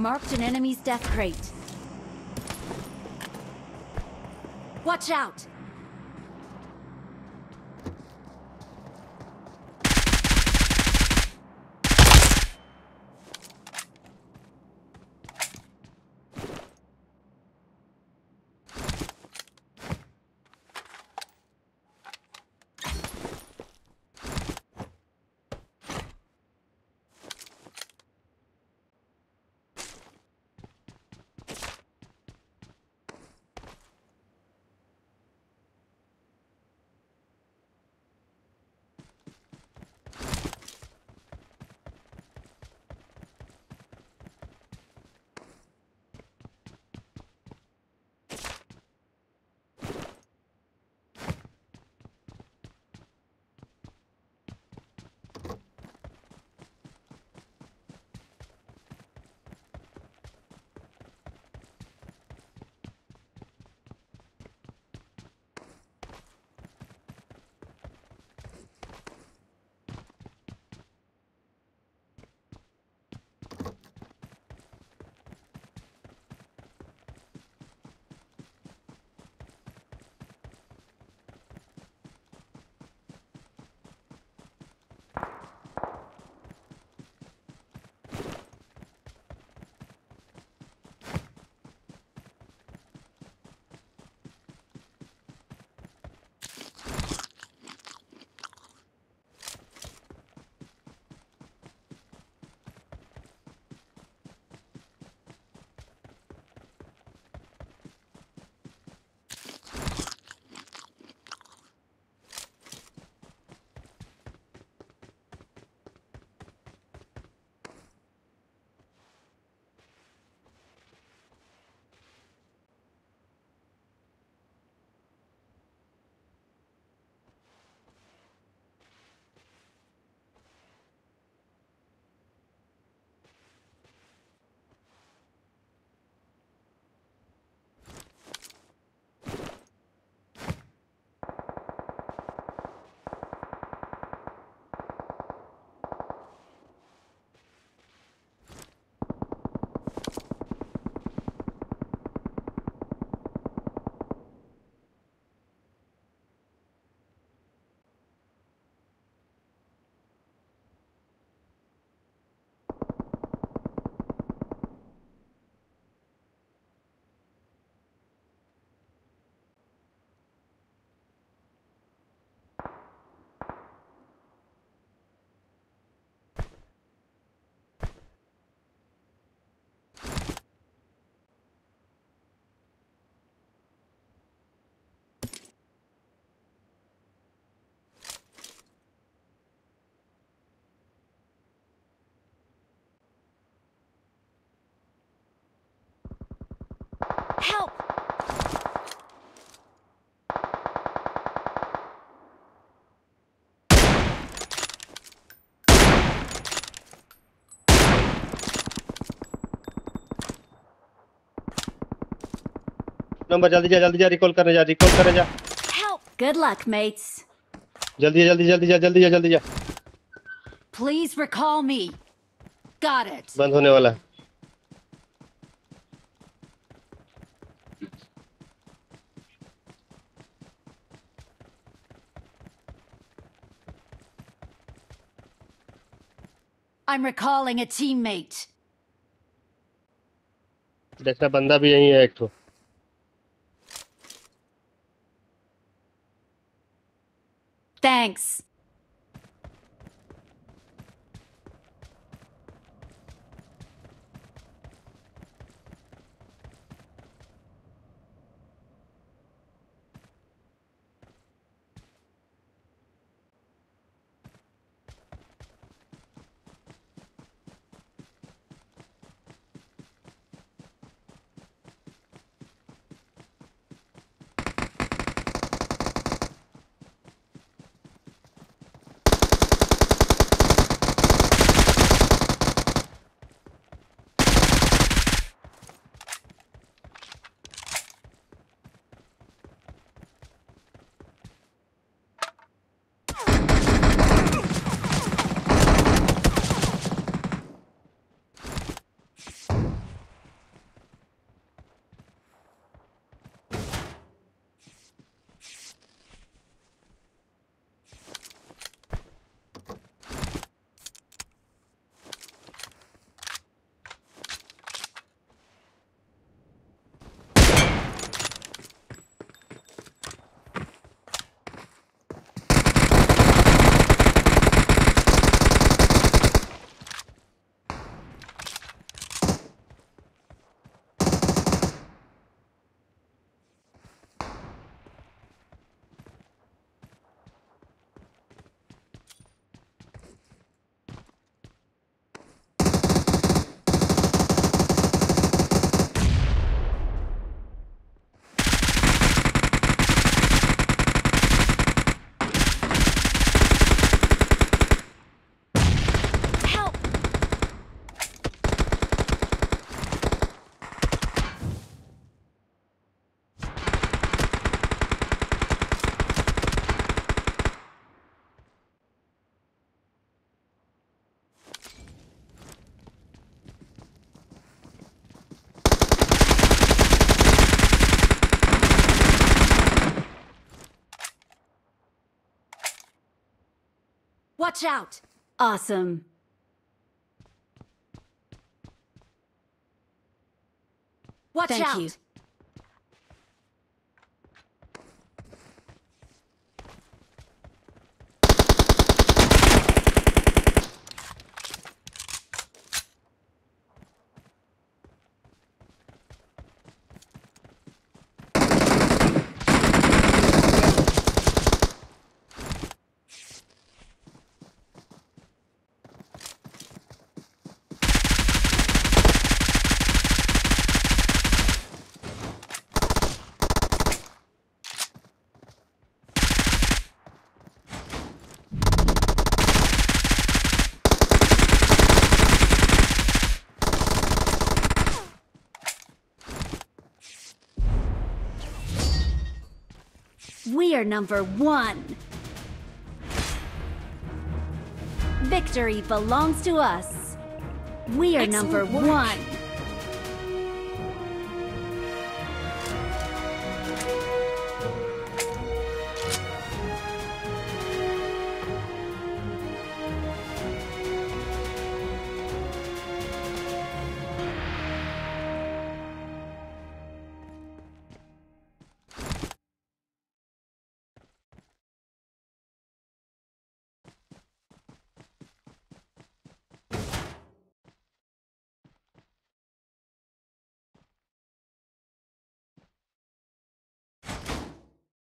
Marked an enemy's death crate. Watch out! Help! Number जल्दी जा जल्दी जा रिकॉल करने जा रिकॉल करने जा Help! Good luck, mates. जल्दी जा जल्दी जल्दी जा जल्दी जा जल्दी जा Please recall me. Got it. बंद होने वाला है I'm recalling a teammate. देखना बंदा भी यही है एक तो Thanks. Watch out! Awesome. Watch Thank out! you. We are number one. Victory belongs to us. We are number work. one.